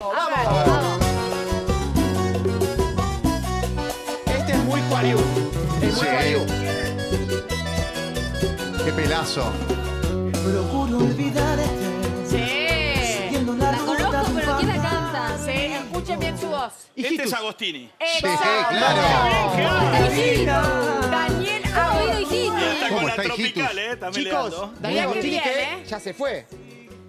Vamos. Este es muy Juariú. Es muy Sí. Juariú. Qué pelazo. Procuro olvidarte. Sí. Siguiendo La la ruta conozco, pero ¿quién la canta? Sí, escuchen bien su voz. Este Hijitus. es Agostini. Exacto. claro. Daniel Ah, oído, Agostini. hijito. Está ¿Cómo con la está, tropical, ¿eh? También Chicos, ando. Daniel Mirá qué Agostini bien, que ¿eh? ya se fue.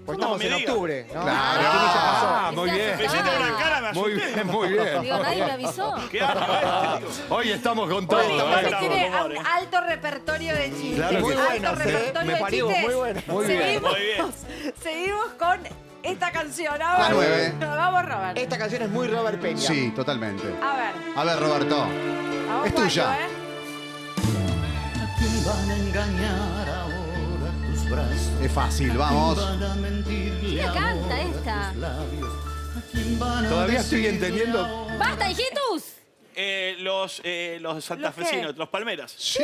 Pues No, estamos en diga. octubre, ¿no? Claro. Pasó. Ah, muy bien. Me hiciste una cara, me Muy bien, muy bien. Digo, nadie me avisó. Qué arma digo. Hoy estamos con todo. Estamos tiene ¿eh? alto repertorio de chistes. Claro Muy bueno, alto repertorio me de parió, chistes. muy bueno. Muy bien. Seguimos, Muy bien. seguimos con esta canción. A La ver, nueve. Vamos, Robert. Esta canción es muy Robert Peña. Sí, totalmente. A ver. A ver, Roberto. Vamos Es tuya. ¿eh? ¿A quién van a engañar ahora brazos? Es fácil, ¿A vamos. quién van a mentirle ¿Quién la canta esta? Todavía estoy entendiendo. ¡Basta, hijitus! Eh, los, eh, los santafesinos, los palmeras. Sí.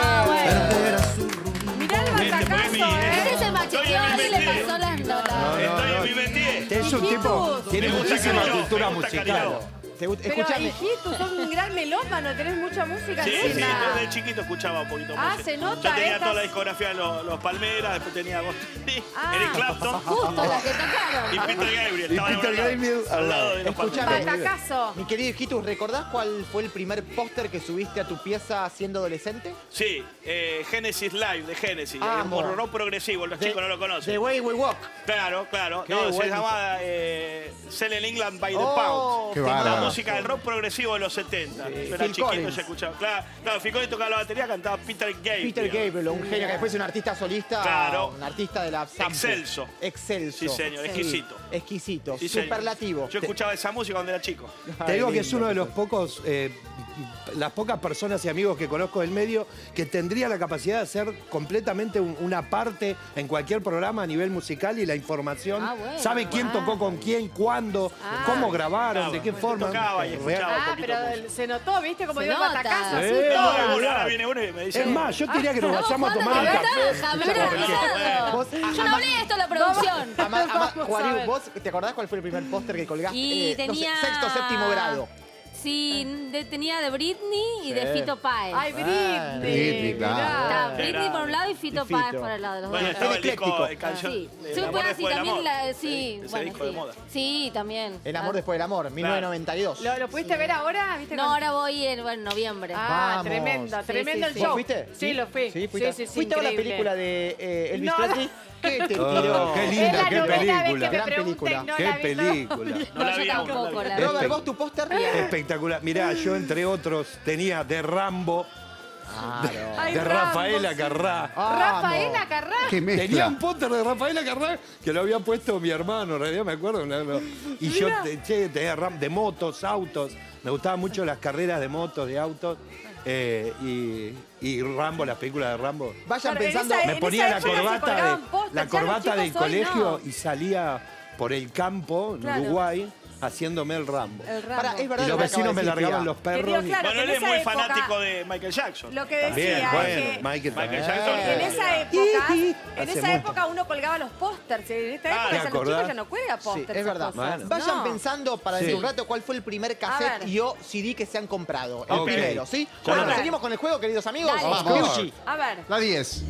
Ah, bueno. Mirá el Este, batacazo, ¿eh? Ese se macheteó y le pasó las notas. Estoy en mi métier. Este es un tipo, tiene muchísima cultura musical. Cariló. ¿Te gusta? Pero, hijitos, sos un gran melómano, tenés mucha música Sí, sí, linda. yo de chiquito escuchaba un poquito Ah, música. se nota, Yo tenía estas- toda la discografía de los, los Palmeras, después tenía Agostini, Ah. Eric Clapton Justo la que y tocaron. Peter Gabriel. Y estaban Peter al lado- Gabriel al lado de los Escuchame. Palmeras. Batacazo. Mi querido Hijitus, ¿recordás cuál fue el primer póster que subiste a tu pieza siendo adolescente? Sí, eh, Genesis Live de Genesis, Amo. un rock progresivo, los chicos no lo The conocen. Way We Walk. Claro, claro. Qué No, se llamaba eh, Selling England by the Oh, Pound. Qué La bárbaro. Música del rock progresivo de los 70. Yo era Phil chiquito Collins. y escuchaba. Claro, claro, Phil Collins tocaba la batería, cantaba Peter Gabriel. Peter Gabriel, un genio que después es un artista solista. Claro. Un artista de la sample. Excelso. Excelso. Sí, señor, exquisito. Exquisito. Sí, señor. superlativo. Yo escuchaba esa música cuando era chico. Te digo que es uno de los pocos, eh, las pocas personas y amigos que conozco del medio que tendría la capacidad de hacer completamente un- una parte en cualquier programa a nivel musical y la información. Ah, bueno. Sabe quién tocó con quién, cuándo, Ah. cómo grabaron, de qué forma. Tocaba y Es escuchaba. real. Ah, poquito pero música. se notó, ¿viste? Como Se dio el nota. batacazo. así, Eh, todo. No, no, ahora mirá. viene uno y me dice. Es más, yo te diría que nos Vamos, vayamos a tomar un de café. ventaja, me hubiera avisado. Vos, Yo no hablé de esto en la producción. Ama- ama- Vamos a Juariu, ver. ¿vos te acordás cuál fue el primer póster que colgaste? Y Eh, no sé, tenía- sexto, séptimo grado. Sí, de- tenía de Britney y de. Fito Páez. Ay, Britney. Britney, claro. Está Britney por un lado y Fito Fito. Páez por el lado de los Bueno, dos. estaba el disco ecléctico. de canción. Sí, El sí, amor sí, después del también amor. la, sí, Ese bueno, disco sí. de moda. Sí, también. El amor Ah. después del amor, 1992. ¿Lo, lo pudiste ver ahora? ¿Viste? No, con- ahora voy en bueno, noviembre. Ah, Vamos. tremendo, tremendo sí, el sí. show. ¿Vos fuiste? Sí, lo fui. Sí, fuiste. Sí, sí, sí, ¿Fuiste a la película de eh, Elvis No, Presley? ¿Qué te Oh, tiró? qué Es linda, la qué novena vez película. que me Gran preguntan película. no Qué la vi, no. película. No la yo vi aún, tampoco no la vi. Robert, ¿vos tu póster? Espectacular. Mirá, yo entre otros tenía de Rambo, Claro. Ay, de Rambo, Rafaela sí. Carrá. Rafaela Carrá. Qué Tenía un póster de Rafaela Carrá que lo había puesto mi hermano, en realidad me acuerdo. no, no. Y yo te- che, tenía ram- de motos, autos. Me gustaban mucho las carreras de motos, de autos. Eh, y, y Rambo, las películas de Rambo. Vayan pensando. esa- Me ponía la corbata, de, la corbata del hoy colegio no. y salía por el campo en Claro. Uruguay haciéndome el Rambo. El Rambo. Pará, es verdad Y lo los que vecinos me decir, largaban los perros. digo, y- claro, Bueno, él es muy época- fanático de Michael Jackson. Lo que También, decía bueno, es que Michael Michael también. Jackson. en Eh, esa época, en esa época uno colgaba los pósters. En esta Ah, época ¿te ya los chicos ya no cuelgan Sí, pósters. es verdad. Bueno. Vayan No. pensando para Sí. dentro de un rato cuál fue el primer cassette y o CD que se han comprado. El primero, ¿sí? Bueno, seguimos con el juego, queridos amigos. A ver. La 10.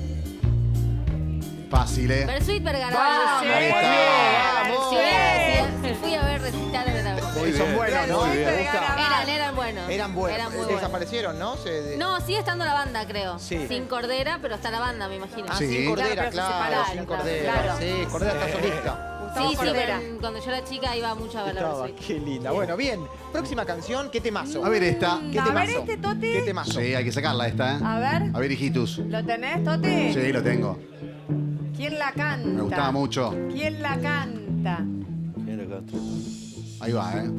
Fácil, ¿eh? Versuit Vergara. Vamos, Sí, ahí está. vamos. sí, sí, sí, fui a ver Muy Son buenos, ¿no? Muy bien. Eran, eran buenos. Eran buenos. Eran muy buenos. Desaparecieron, ¿no? Se- de- No, sigue estando la banda, creo. Sí. Sin Cordera, pero está la banda, me imagino. Ah, Sí. sin Cordera, Claro, pero se claro, separaron, sin claro, Cordera. claro. Sí, Cordera está solista. Gustavo Sí, sí, Cordera. pero cuando yo era chica iba mucho a ver la Estaba, Versuit. qué linda. Bueno, bien. Próxima canción, ¿qué temazo? A ver esta. ¿Qué A ver temazo? este, Toti. ¿Qué temazo? Sí, hay que sacarla esta, ¿eh? A ver. A ver, hijitus. ¿Lo tenés, Toti? Sí, lo tengo. ¿Quién la canta? Me gustaba mucho. ¿Quién la canta? Ahí va, ¿eh?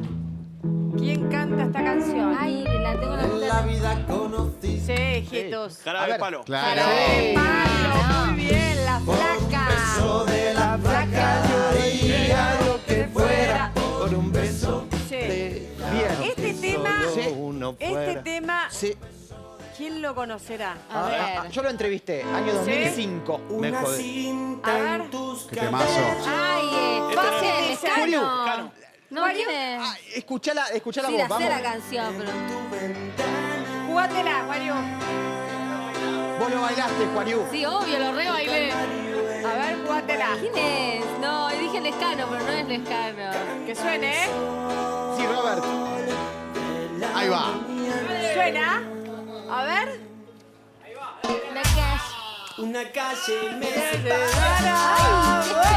¿Quién canta esta canción? Ay, la tengo en la En la vida conocí. Sí, hijitos. A Cara de ver. palo. Claro. Jarabe de palo, muy bien, la flaca. Beso de la flaca yo haría lo que fuera por un beso. Sí. Bien. Este tema, Sí. Uno este fuera. tema, Sí. ¿quién lo conocerá? A Ah, ver. ah, yo lo entrevisté, año 2005. Me Una cinta en tus Qué temazo. Ay, eh, Este No, Mario, ¿quién es? Ah, escuchá la, escuchá la Sí, voz, la vamos. la canción, pero... Jugátela, Mario. Vos lo bailaste, Juaniu. Sí, obvio, lo re bailé. A ver, jugátela. ¿Quién es? No, dije Lescano, pero no es Lescano. Que suene, ¿eh? Sí, Robert. Ahí va. Suena. A ver. La calle. Una calle me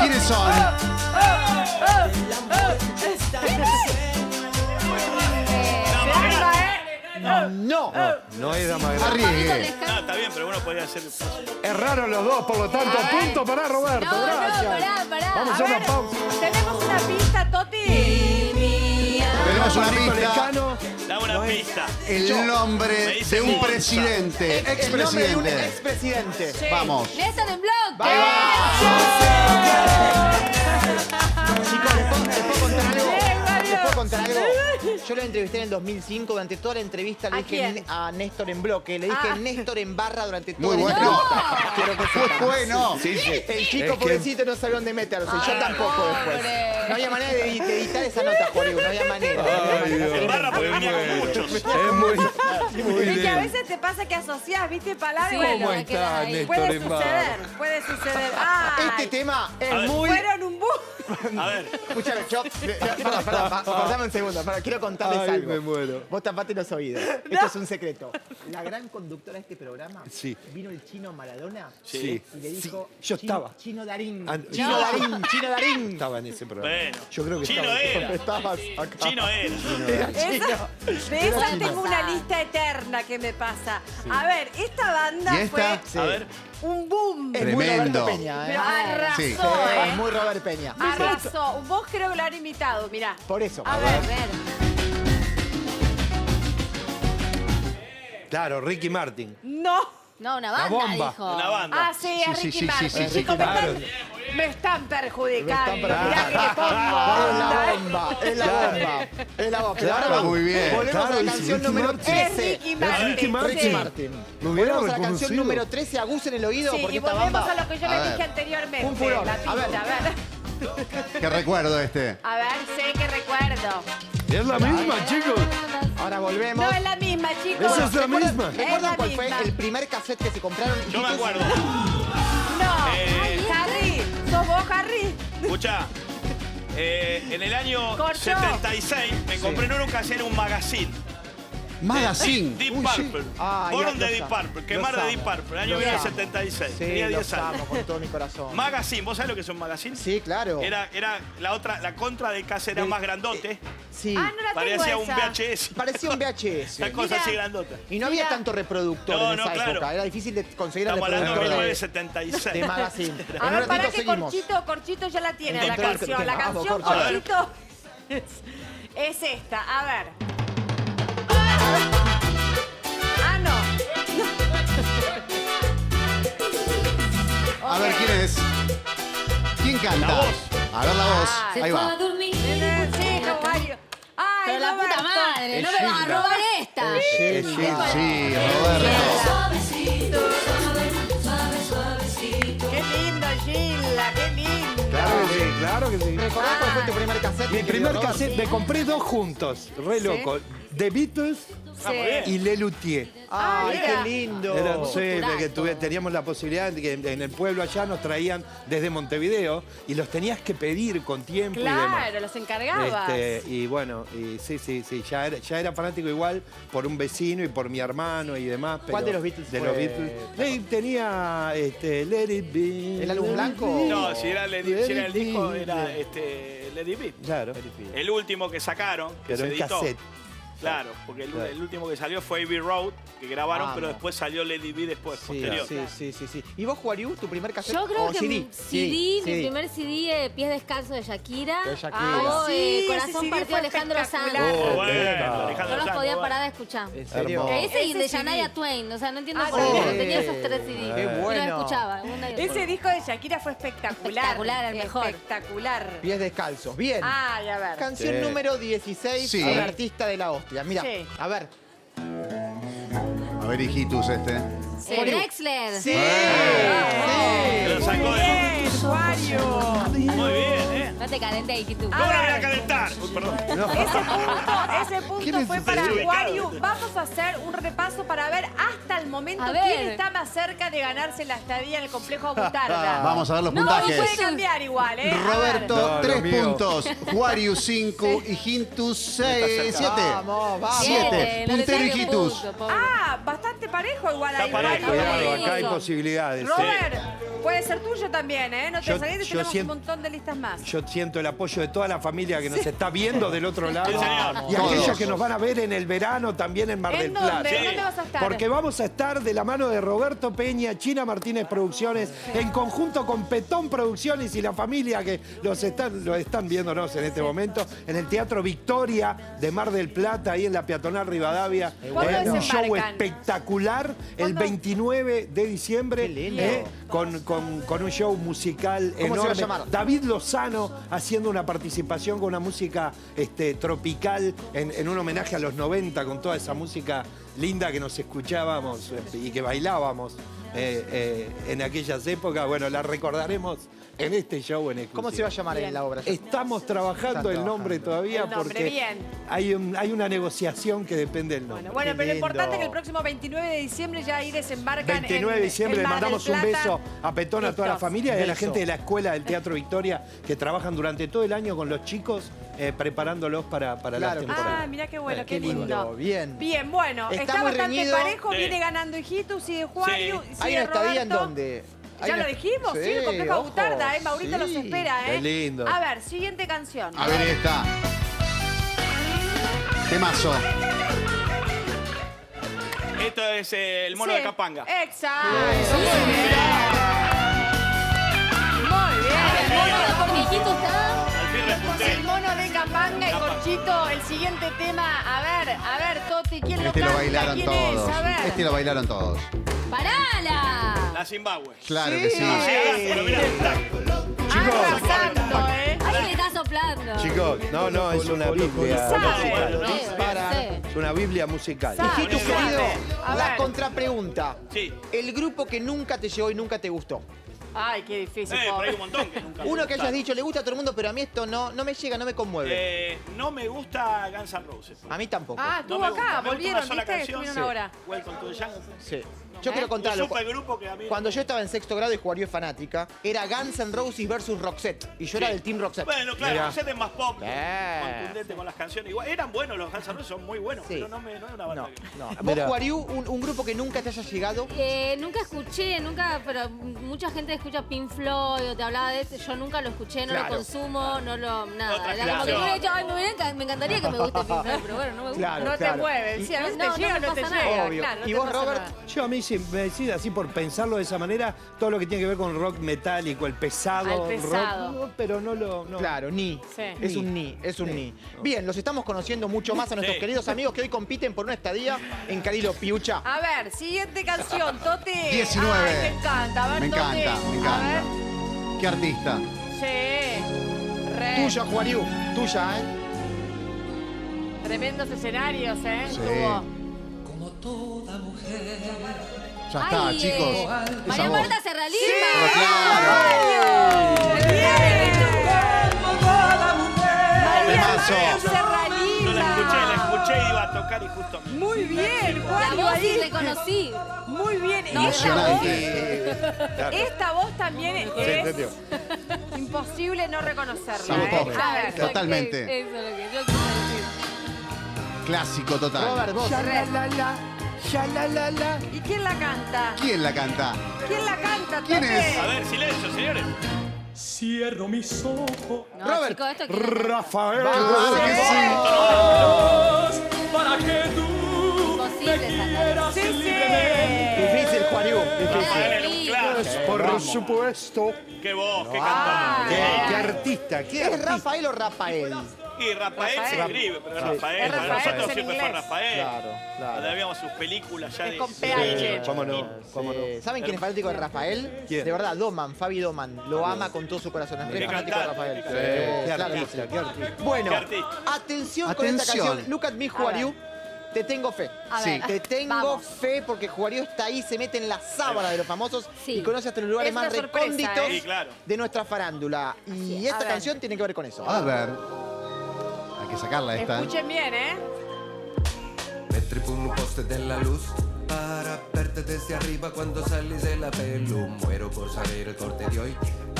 ¿Quiénes son? No. No es dama grande. Arriesgue. Ah, está bien, pero bueno, podría ser. Erraron los dos, por lo tanto, punto para Roberto. No, no, Gracias. pará, pará. Vamos A a una ver, pausa. tenemos una pista, Toti. Tenemos una pista. Lescano. Dame una pista. El nombre dice de un Monza. presidente, El nombre de un expresidente. expresidente. Vamos. Néstor en Chicos, ¿les puedo, contar algo? Bien, Mario. ¿Les puedo contar algo? Yo lo entrevisté en el 2005. Durante toda la entrevista le ¿A dije quién? a Néstor en bloque. Le dije Ah. Néstor en barra durante Muy toda la bueno. entrevista. Quiero que Fue sepan. bueno. Sí, sí. El chico Es que- pobrecito no sabía dónde meterse. y yo tampoco después. pobre. No había manera de, edi- de editar esa nota, Juan. No había manera. no había Ay, manera. Dios. En barra porque venía muchos. Es muy, muy Es que a veces te pasa que asociás, ¿viste? Palabras. Sí, bueno, ¿Cómo está. Néstor puede suceder, puede suceder. Ay, Este tema es ver. muy. fueron un bus. A ver, Escúchame, yo. Perdón, perdón, pa- cortame un segundo. Para, quiero contarles Ay, algo. me muero. Vos tapate los oídos. Esto es un secreto. La gran conductora de este programa Sí. vino el chino Maradona Sí. y le dijo. yo "Chino- estaba. Chino Darín. Ah, Chino no. Darín, Chino Darín. Estaba en ese programa. bueno. Yo creo que Chino estaba. era. Estabas acá. Chino era. Esa- de esas tengo una lista eterna que me pasa. A ver, esta banda ¿Y esta? fue A ver. un boom. Es muy Tremendo. Roberto Peña, ¿eh? Pero arrasó, Sí. Es ¿eh? muy Robert Peña. Arrasó. Vos creo que lo han imitado, mirá. Por eso. A A ver. ver. Claro, Ricky Martin. No. No, una La banda, bomba. dijo. Una banda. Ah, sí, Sí, a sí, Ricky sí, Martin. sí, sí, Chicos, me, claro. están, me están perjudicando. Me están Mirá que le pongo Es la onda. bomba, es la bomba. Es la bomba. Pero Claro. Muy bien. Volvemos Claro, a es la canción Ricky número Martin. 13. Es Ricky Es Martin. Ricky Martin. Ricky Martin. Lo hubiera Volvemos a la canción reconocido. número 13. Agusen el oído Sí, porque y esta volvemos bamba. a lo que yo A le ver. dije anteriormente. Un furor. La A pista, ver. a ver. Qué recuerdo este. A ver, sé que recuerdo. Es la misma, chicos. Ahora volvemos. No es la misma, chicos. Esa es la ¿Recuerdan- misma. Es ¿Recuerdan la cuál fue misma. el primer cassette que se compraron? Yo me acuerdo. No. Eh. Harry, ¿sos vos, Harry? Escucha. en el año Cortó. 76 me compré no era un cassette, era un magazine. Magazine. Deep Uy, sí. Purple. Ah, Born ya, de Deep. Purple. Quemar de. Deep Purple. El año Los 1976. Sí, Tenía 10 los años. amo con todo mi corazón. Magazine, ¿vos sabés lo que es un magazine? Sí, claro. Era, era la otra, la contra de cassette era Del- más grandote. Sí. Ah, no la Parecía tengo un esa. VHS. Parecía un VHS. Esta cosa así grandota. Y no había tanto reproductor No, en no, esa claro. época. Era difícil de conseguir el Estamos hablando de reproductor de, 1976. de magazine. A ver, para ratito que. Corchito, Corchito ya la tiene la canción. La canción. Corchito, es esta. A ver. A ver quién es. ¿Quién canta? La voz. A ver la voz. Ay. Ahí va. Sí, como Mario. Ay, Pero la puta madre, no me vas a robar esta. Es Gilda. Sí, Roberto. Qué lindo, Gilda, qué lindo. Claro que sí, claro que sí. ¿Recordás cuál fue tu primer cassette? Mi primer cassette, me compré dos juntos, re loco. The Beatles Ah, y Le Luthier. ¡Ay, mira. qué lindo! Era, sí, que tuve- teníamos la posibilidad de que en el pueblo allá nos traían desde Montevideo y los tenías que pedir con tiempo y demás. Claro, los encargabas. Este, y bueno, y sí, sí, sí, ya era, ya era fanático igual por un vecino y por mi hermano y demás. ¿Cuál de los Beatles De fue? los Beatles. Sí, tenía este, Let It Be. ¿El álbum Let It blanco? Be, No, si era, Lady- Let si era el disco, Be. era este, Lady B. Claro. El último que sacaron, que Pero se en editó. cassette. Claro, porque el, Claro. el último que salió fue Abbey Road, que grabaron, Vamos. pero después salió Lady B después, Sí, posterior. sí, sí, sí, sí. ¿Y vos, Juariú, tu primer cassette? Yo creo o que CD? mi CD, Sí, mi CD. primer CD, eh, Pies Descalzos de Shakira. De Shakira. O, Sí, eh, Corazón partido Alejandro Sanz. Oh, bueno. Alejandro No los podía bueno. parar de escuchar. ¿En serio? Hermoso. Ese y de. Shania Twain, o sea, no entiendo Ah, por qué, pero tenía esos tres CD. Qué Y los bueno. escuchaba. y otra. Ese disco de Shakira fue espectacular. Espectacular, el mejor. Espectacular. Pies descalzos. Bien. Ay, a ver. Canción número 16, Sí. un artista de la hostia. Mira, Sí. a ver. A ver, hijitus este. Eh, Drexler. Sí, Que sí. lo sacó de- Bien, Mario. Muy bien. No te calentes. ¿Cómo la voy a calentar? Uy, perdón. Ese punto, ese punto fue para Acuario. Vamos a hacer un repaso para ver hasta el momento A ver. quién está más cerca de ganarse la estadía en el complejo Butarda. Vamos a ver los No, puntajes. Puede cambiar igual, ¿eh? Roberto, No, lo 3 mío. puntos. Warius, 5. Higintus, 6. 7. Vamos, vamos. 7. no le Puntero pobre. Ah, bastante parejo igual Está ahí. parejo, Sí. acá hay posibilidades. Robert, puede ser tuyo también, ¿eh? No te Yo- salís, yo tenemos siento- un montón de listas más. Yo siento el apoyo de toda la familia que nos está viendo del otro lado. Sí. Y aquellos Todos. que nos van a ver en el verano también en Mar ¿En del dónde? Plata. ¿En dónde vas a estar? Porque vamos a estar de la mano de Roberto Peña, China Martínez Producciones, en conjunto con Petón Producciones y la familia que los están, lo están viéndonos en este momento, en el Teatro Victoria de Mar del Plata, ahí en la peatonal Rivadavia. ¿Cuándo Eh, un show espectacular el ¿Cuándo? 29 de diciembre, Qué lindo. eh, con, con- con un show musical ¿Cómo se va a enorme. llamar? David Lozano haciendo una participación con una música este, tropical en, en un homenaje a los 90 con toda esa música linda que nos escuchábamos este, y que bailábamos eh, eh, en aquellas épocas. Bueno, la recordaremos en este show en exclusiva. ¿Cómo se va a llamar en la obra? Estamos trabajando el nombre todavía El nombre, porque bien. Hay, un- hay una negociación que depende del nombre. Bueno, bueno, pero lo importante es que el próximo 29 de diciembre ya ahí desembarcan 29 de diciembre en le mandamos un beso a Petón, a toda la familia y a la gente de la escuela del Teatro Victoria que trabajan durante todo el año con los chicos eh, preparándolos para, para Claro las que temporadas. Ah, mira qué bueno, Eh, qué qué lindo, lindo. bien. Bien, bueno, Está está, bastante reñido. parejo, Sí. viene ganando Hijitus, sigue Juario, Sí. sigue ¿Hay una estadía en Roberto. Ya lo dijimos, sí, el complejo ojo, Butarda, ¿eh? Maurito sí. los espera, ¿eh? Qué lindo. A ver, siguiente canción. A ver esta. Temazo. Esto es eh, el mono Sí, de Capanga. Exacto. Muy bien. Muy bien. El mono, hijito está. El mono de Capanga y. Corchito, el siguiente tema. A ver, a ver, Toti, ¿quién lo Este lo canta? bailaron ¿Quién todos. es? A ver. Este lo bailaron todos. ¡Parala! La Zimbabue. Claro que sí. Mirá, tac. Arrasando, ¿eh? Alguien le está soplando. Chicos, no, no, es una biblia Sabe. musical. Dispara. Es una biblia musical. Sabe. Sabe. querido, A la ver. contrapregunta. Sí. El grupo que nunca te llegó y nunca te gustó. Ay, qué difícil, Eh, pero hay un montón que nunca me Uno que hayas dicho, le gusta a todo el mundo, pero a mí esto no, no me llega, no me conmueve. Eh, no me gusta Guns N' Roses. A mí tampoco. Ah, No estuvo acá, Me gusta volvieron, ¿viste? canción, Estuvieron sí. ahora. Welcome to the Jungle. Sí. Yo ¿Eh? quiero Un contarlo. supergrupo que a mí... Cuando yo estaba en sexto grado y es fanática, era Guns N' Roses versus Roxette. Y yo era del Team Roxette. Bueno, claro, Mirá. Roxette es más pop, Eh. contundente con las canciones. Igual, eran buenos los Guns N' Roses, son muy buenos, Sí. pero no, me, no es una banda No, que... no. ¿Vos, Mira. Juariu, un, un grupo que nunca te haya llegado? Eh, nunca escuché, nunca, pero mucha gente escucha Pink Floyd o te hablaba de este, yo nunca lo escuché, no Claro. lo consumo, no lo, nada. Otra Era como que hubiera dicho, ay, me, hubiera enca- me encantaría que me guste Pink Floyd, pero bueno, no me gusta. Claro, No te claro. mueve. Sí, a veces No, te no llega o me no te pasa llega. nada. Obvio. Claro, no ¿Y te vos, pasa Robert? nada. Yo a mí, si me decís así por pensarlo de esa manera, todo lo que tiene que ver con rock metálico, el pesado, Al pesado. rock, no, pero no lo... no. Claro, ni. Sí. Es Ni. un ni, es un Sí. ni. Bien, los estamos conociendo mucho más a nuestros Sí. queridos amigos que hoy compiten por una estadía en Carilo Piucha. A ver, siguiente canción, Toti. 19. Ay, me encanta. A ver, Me encanta, me encanta. ¿Qué artista? Sí. Re. Tuya, Juariu. Tuya, ¿eh? Tremendos escenarios, ¿eh? Sí. Tuvo. Ya está, Ay, chicos. eh, María. Marta Serralima. Pero claro. María Temazo. Yo la escuché, la escuché y iba a tocar y justo... me- Muy bien, La Juan. voz sí reconocí. Muy bien. Y Emocionante. Esta voz, esta voz también es entendió. imposible no reconocerla. ¿eh? A ver. Totalmente. Eso es lo que yo quise decir. Clásico total. Robert, vos. Ya la la la. ¿Y quién la canta? ¿Quién la canta? ¿Quién la canta? ¿Quién es? A ver, silencio, señores. Cierro mis ojos No, Robert. chicos, esto. Rafael. Para que tú Imposible me quieras Sí, sí. Difícil. Por supuesto. Qué voz, qué cantante. ¿Qué, qué artista? ¿Qué ¿Es? Rafael o Rafael? Y Rafael, se Rafael. escribe, pero es Sí. Rafael. Es Para Rafael, nosotros es siempre fue. Rafael. Claro, claro. Cuando veíamos sus películas ya Es de... con Sí. PH. ¿Cómo no? ¿Cómo no? ¿Saben quién es fanático de Rafael? ¿Quién? De verdad, Doman, Fabi Doman. Lo ama con todo su corazón. Es re fanático de Rafael. Sí, Qué artista, sí. qué artista. Bueno, Qué artista. atención con esta canción. Look at me, who are you? Te tengo fe. A sí. ver, Te tengo vamos. fe porque Juario está ahí, se mete en la sábana de los famosos Sí. y conoce hasta los lugares Es una más sorpresa, recónditos ¿eh? Sí, claro. de nuestra farándula. Y es. esta ver. canción tiene que ver con eso. A ver. Hay que sacarla esta. Escuchen bien, ¿eh? Me tripo un poste de la luz para verte desde arriba cuando salís de la pelo. Muero por saber el corte de hoy.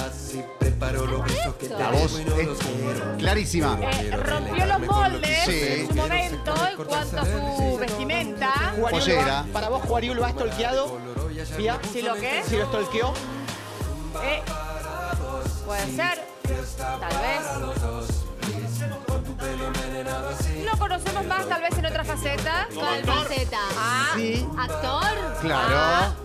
Así preparo los besos que te La debo voz y no es los quiero. clarísima. Eh, rompió los moldes Sí. en su momento en cuanto a su vestimenta. Juariul Pollera. va- para vos, Juariul lo ha stalkeado. Pía, ¿Si lo qué? si lo stalkeó. Eh, puede ser, tal vez. Lo conocemos más tal vez en otra faceta. ¿Cuál faceta? Ah, Sí. ¿Actor? Claro.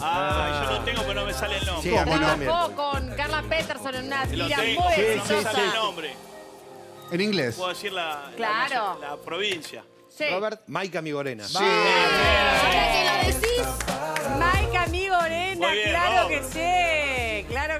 Ah, yo lo tengo, pero no me sale el nombre. Sí, a mí no. trabajó con Carla Peterson en una Lo tira tengo, muy pero no me exitosa. sale el nombre. En inglés. Puedo decir la, la- Claro. la, provincia. Sí. Robert. Maika Migorena. Sí. Ahora que lo decís, Mike Amigo Muy bien, claro Rob. que sí,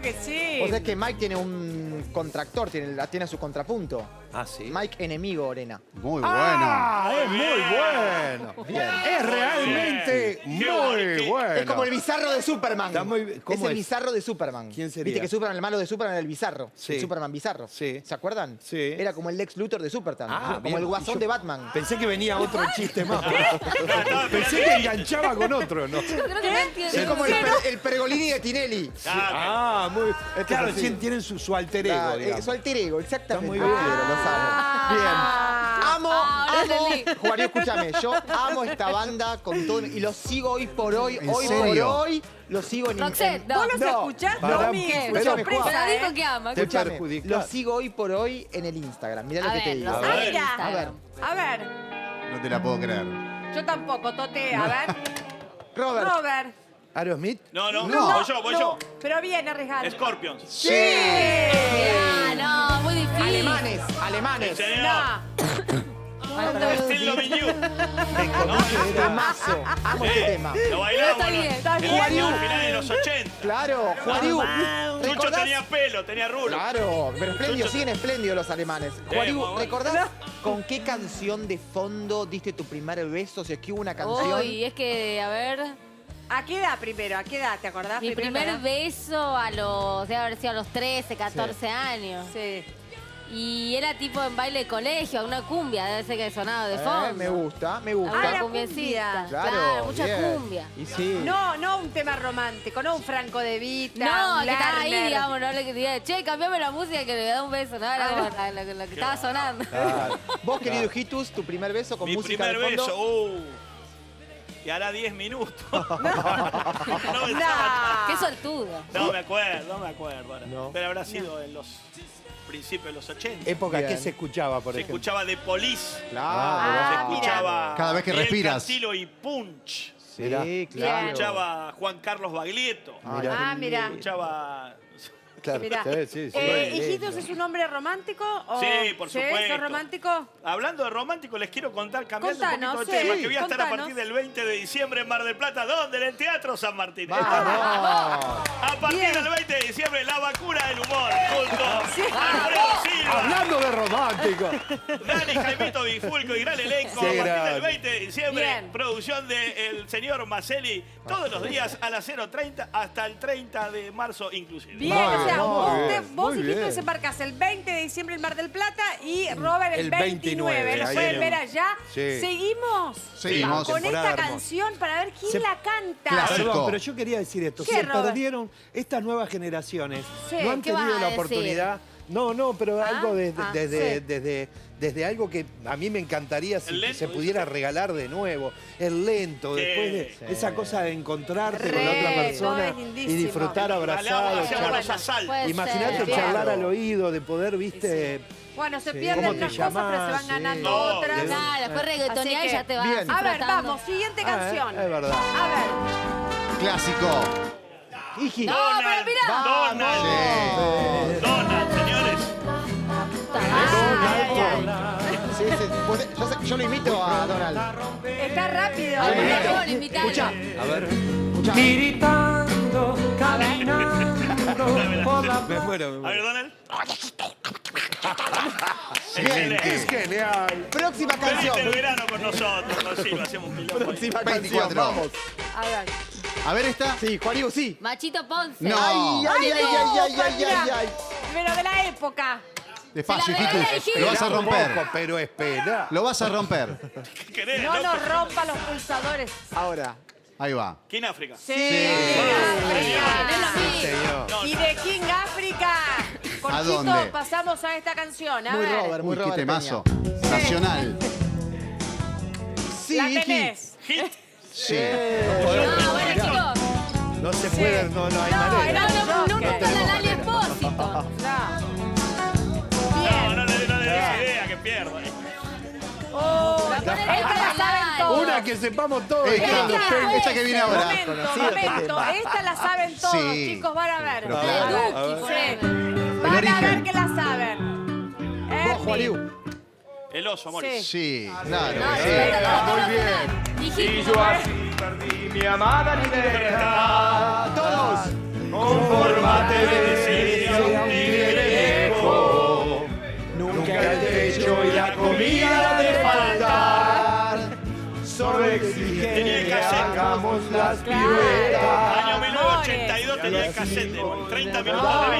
que sí. O sea que Mike tiene un contractor, tiene, tiene su contrapunto. Ah, sí. Mike enemigo, Orena. Muy bueno. Ah, es muy bueno. Bien. Es realmente Bien. Muy bueno. Es como el bizarro de Superman. Está muy bien. ¿Cómo es el es? bizarro de Superman. ¿Quién sería? Viste que Superman, el malo de Superman era el bizarro. Sí. El Superman bizarro. Sí. ¿Se acuerdan? Sí. Era como el Lex Luthor de Superman. Ah, como bien. el guasón Yo de Batman. Pensé que venía otro chiste más. Pensé que enganchaba con otro, ¿no? yo creo que no entiendo. Es como el, per- el Pergolini de Tinelli. Ah, Ah, muy es Claro, sí, tienen su, su alter ego, Claro, eh, su alter ego, exactamente. Está muy bien. Piedra, lo sabe. Bien. Amo, Ah, amo. Juario, escúchame, yo amo esta banda con todo y lo sigo hoy por hoy, ¿En hoy serio? por hoy, lo sigo en Roxette, en- no. ¿Vos los escuchás, Pará, Domi? ¿qué? Fue Pero- sorpresa, ¿eh? dijo que ama. Te lo sigo hoy por hoy en el Instagram. Mirá lo que te digo. A ver. Instagram. A ver. A ver, No te la puedo creer. yo tampoco, Tote, a ver. Robert. Robert. Aerosmith. no, no, No. voy yo, voy no, yo. Pero bien, arriesgado. Scorpions. Sí. Ah, no, muy difícil. Alemanes, alemanes. No. Estilo Vignew. Temazo. Amo este tema. Lo bailamos. Está bien, ¿no? está En bien. la final de los 80. Claro, Juariu. ¿Recordás? tenía pelo, tenía rulo. Claro, pero espléndidos, siguen espléndidos los alemanes. Juariu, muy bueno. ¿recordás con qué canción de fondo diste tu primer beso? Si es que hubo una canción. Uy, es que, a ver, ¿A qué edad primero? ¿A qué edad? ¿Te acordás? mi primero, primer edad? beso a los, debe haber sido a los 13, 14 años. Sí. Y era tipo en baile de colegio, una cumbia, debe ser que sonaba de Eh, fondo. me gusta, me Ah, gusta. la Una cumbiecita. cumbia. Claro, mucha bien. cumbia. Y sí. No, no un tema romántico, no un Franco de Vita. No, un que estaba ahí, digamos, no le diga, che, cambiame la música que le da un beso, no, era como la- lo, lo que estaba sonando. Claro. Vos, querido Hitus, tu primer beso con Mi música primer de fondo. beso. Uh. Y hará 10 minutos. no, me Nah. Qué sortudo. no me acuerdo, no me acuerdo. ahora. No. Pero habrá sido en los principios de los 80. Época Bien. que se escuchaba, por Se ejemplo. escuchaba de Police. Claro. Ah, se escuchaba Cada vez que Miguel respiras. Cantilo y Punch. Sí, claro. Escuchaba Juan Carlos Baglietto. Ah, mira. lindo. Escuchaba. Claro, Mirá. sí, sí, sí. Eh, ¿Hijitos lindo. es un hombre romántico? O... Sí, por supuesto. ¿Sos romántico? Hablando de romántico, les quiero contar, cambiando Contanos, un poquito de sí, tema, que voy a estar a partir del 20 de diciembre en Mar del Plata. ¿Dónde? En el Teatro San Martín. Vamos. A partir Bien. del 20 de diciembre, La Vacuna del Humor, junto a Alfredo Silva, Hablando de romántico. Dani Jaimito Bifulco y gran elenco. A partir del 20 de diciembre, Bien. producción del señor Maselli, todos los días a las 0.30 hasta el 30 de marzo inclusive. Bien, sea, vos, te- vos desembarcas el 20 de diciembre en Mar del Plata y Robert el, El 29. 29, ¿Lo pueden en- ver allá? Sí. Seguimos Seguimos. con esta hermosa. canción para ver quién Se- la canta. Clásico. Perdón, pero yo quería decir esto. ¿Qué, Se Robert? perdieron estas nuevas generaciones. Sí, no han ¿qué vas tenido la decir? No, no, pero Ah, algo desde, ah, desde, sí. desde, desde algo que a mí me encantaría si lento, se pudiera regalar de nuevo. El lento, Sí. después de Sí. esa cosa de encontrarte con la otra persona y disfrutar abrazado. Imagínate charlar al oído, de poder, viste. Bueno, se Sí. pierden ¿Cómo te unas cosas, pero se van ganando. No, otras. de- después reggaetonear y ya te vas Bien. A ver, vamos, siguiente Ah, canción. es verdad. A ver. Clásico. Iji. No, pero. Donald. Donald, Yo, lo imito a Donald. Está rápido. Invito. Bueno, invitalo. Escucha, A ver, escucha. Gritando, caminando por la me muero, me A ver, muero. Donald. Excelente. Es genial. Próxima Venite el canción. verano con nosotros, con Silva, hacemos un quilombo. Próxima canción, 24. vamos. A ver. A ver esta. Sí, Juaniu, sí. Machito Ponce. No. Ay, ay, ay, ay, ay, ay, ay, ay. Pero de la época. Despacio, Se la Lo vas a romper. poco, pero espera. Lo vas a romper. ¿Qué querés, No loco? nos rompa los pulsadores. Ahora. Ahí va. King África. Sí. Señor. No, Y de King África. Conchito, dónde? pasamos a esta canción. A Muy ver. Robert, muy Uy, qué Robert. temazo. Peña. Nacional. Sí, La tenés. Hit. Sí. No, bueno, chicos. No se puede, no, no hay No, La saben todos. Una que sepamos todos. Esta, Esta, esta que viene ahora. Momento, momento. Esta la saben todos, Sí. chicos, van a ver. Pero Van a claro. ver. Sí. Van a ver que la saben. Ernie. El oso, Moris. Sí, claro. Sí. espera, muy bien. Dijiste, yo así perdí mi amada libertad. Todos. Confórmate de un tigre viejo. Nunca el techo y la comida hagamos las piruetas. Año 1982 tenía el cassette, Moris. 30 minutos de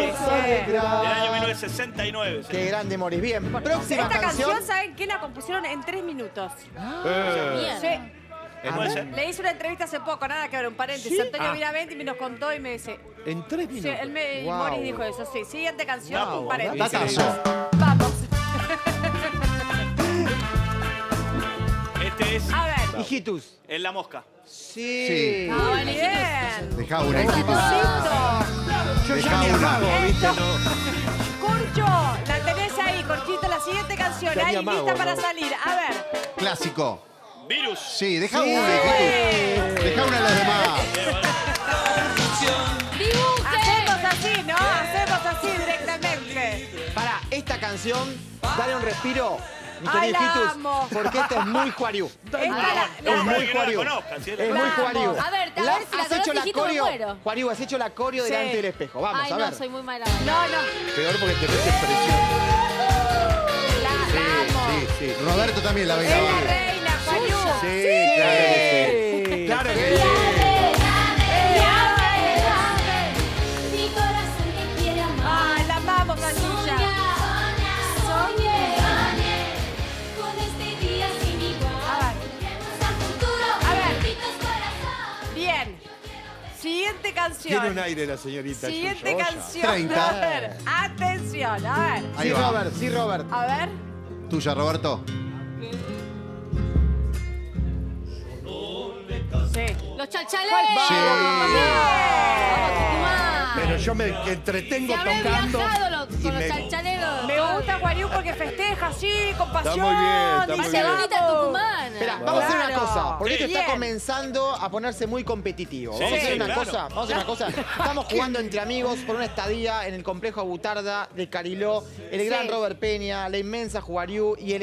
vida. Del año 1969. sí. Qué grande, Moris. Bien, próxima Esta canción. canción, ¿saben qué? La compusieron en tres minutos. Bien. Sí. ¿Puede ser? Le hice una entrevista hace poco, nada que ver, un paréntesis. Antonio Miraventi me nos contó y me dice. En tres Sí, minutos. él me, Wow. Moris dijo eso, sí. Siguiente canción, Wow, un paréntesis. Vamos. Este es A ver. Hijitus. En la mosca. Sí. Sí. Ah, bueno. Bien. Deja una, hijitus. Corchito. Deja una. ¿viste? Esto. No. Corcho, la tenés ahí, Corchito, la siguiente canción. Ahí, mago, lista para ¿no? salir. A ver. Clásico. Virus. Sí, deja una, hijitus. Deja una a los demás. Hacemos así, ¿no? Hacemos así directamente. Para esta canción, dale un respiro, mi Ay, querido amo. porque esta es muy la, Es muy no ¿sí? Es muy. Juariu. A ver, a La- ver si la has hecho la coreo. Juariu, has hecho la coreo Sí. delante del espejo. Vamos, Ay, a no, ver. soy muy mala. No, no. Peor porque te metes presión. La, la amo. Sí, sí. Roberto también la Es bailaba. la reina, Juaniu. Sí, claro que sí. Siguiente canción. Tiene un aire la señorita. Siguiente canción. 30. A ver, atención, a ver. Ahí Sí, va. Robert, sí, Robert. A ver. Tuya, Roberto. Sí. Los chalchaleros. Sí. Vamos, yo me entretengo Se habré tocando. viajado los- y con los me- chalchaleros. Me gusta Juaniu porque festeja así, con pasión. muy bien, está muy dice, bien. bonita "Vamos". tucumana. Espera, vamos a hacer una Claro. cosa, porque Sí. esto está Bien. comenzando a ponerse muy competitivo. Sí, Vamos a hacer sí, una claro. cosa, vamos a hacer una cosa. Estamos jugando entre amigos por una estadía en el complejo Abutarda de Cariló, el gran Sí. Robert Peña, la inmensa Juariú y el